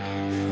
Bye.